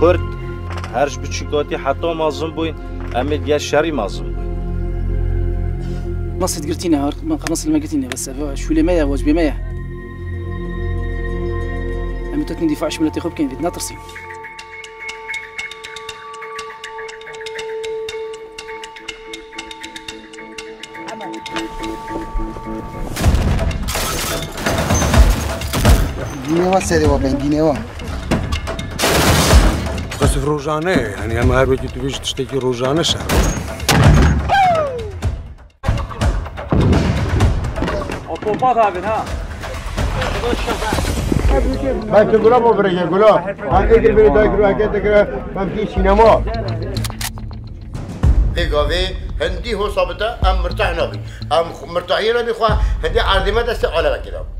کرد هرش بچیکاتی حتی مازم بوین اما دیگه شری مازم بوین نص قرتينا ما خلص ما قرتينا بس شو لي مايا واجبي مايا أما تتني دفاع شملتي خوب كاين بدنا ترسي کسی روزانه یعنی هم هر وقتی تو بیش تشتکی روزانه سر اوپات آبین ها من تو گلا ببره یه گلا من دیگر بری دای گروه اگه دیگر من بگی سینما بگاوی هندی هو ثابته ام مرتاح نبی ام مرتاحی را بخواه هندی عرضیمه دست عالم کرام